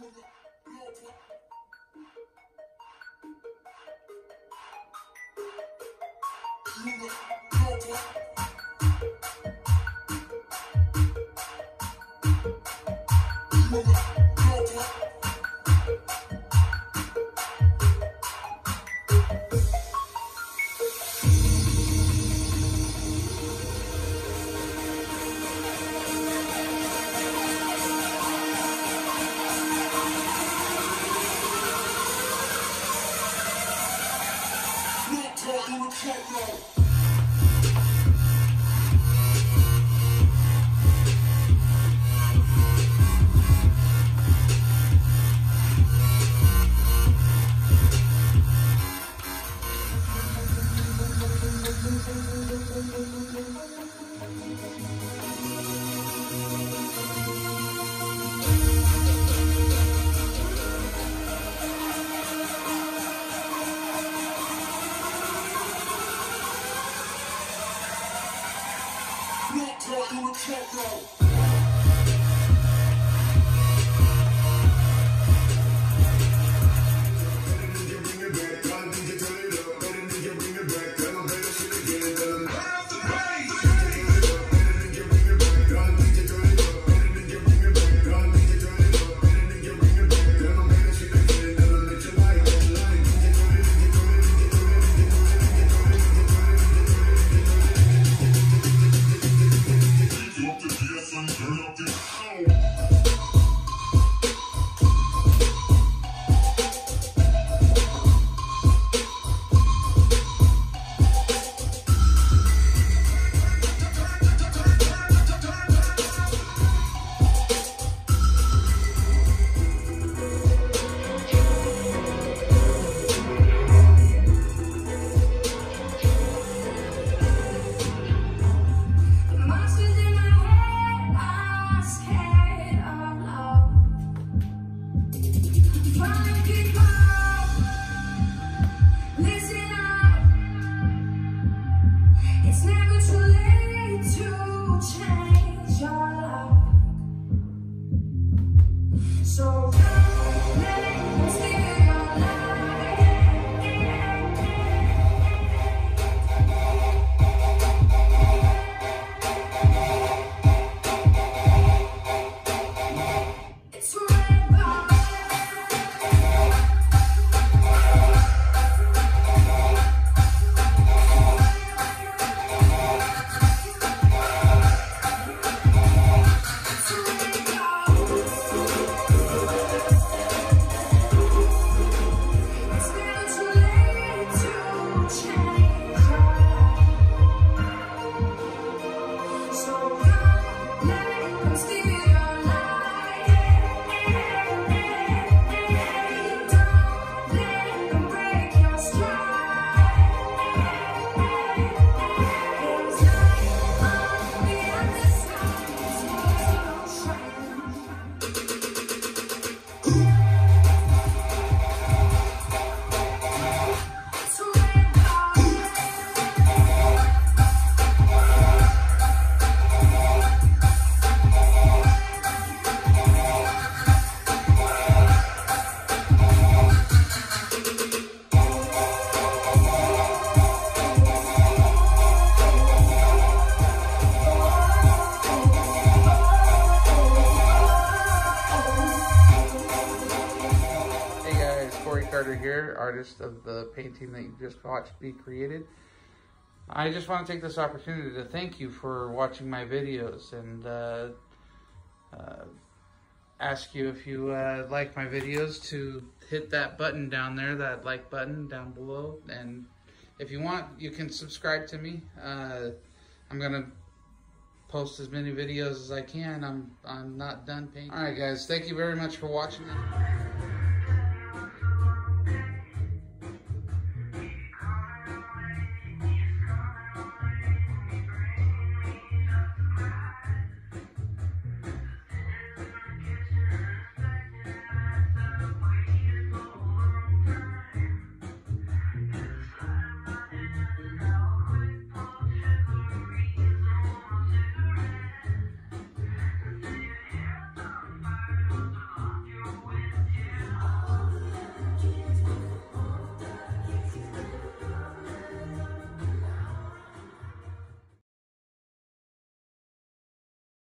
Move it. Monsters to Artist of the painting that you just watched be created. I just want to take this opportunity to thank you for watching my videos and uh, uh, ask you if you uh, like my videos to hit that button down there, that like button down below. And if you want, you can subscribe to me. Uh, I'm gonna post as many videos as I can. I'm I'm not done painting. All right, guys, thank you very much for watching.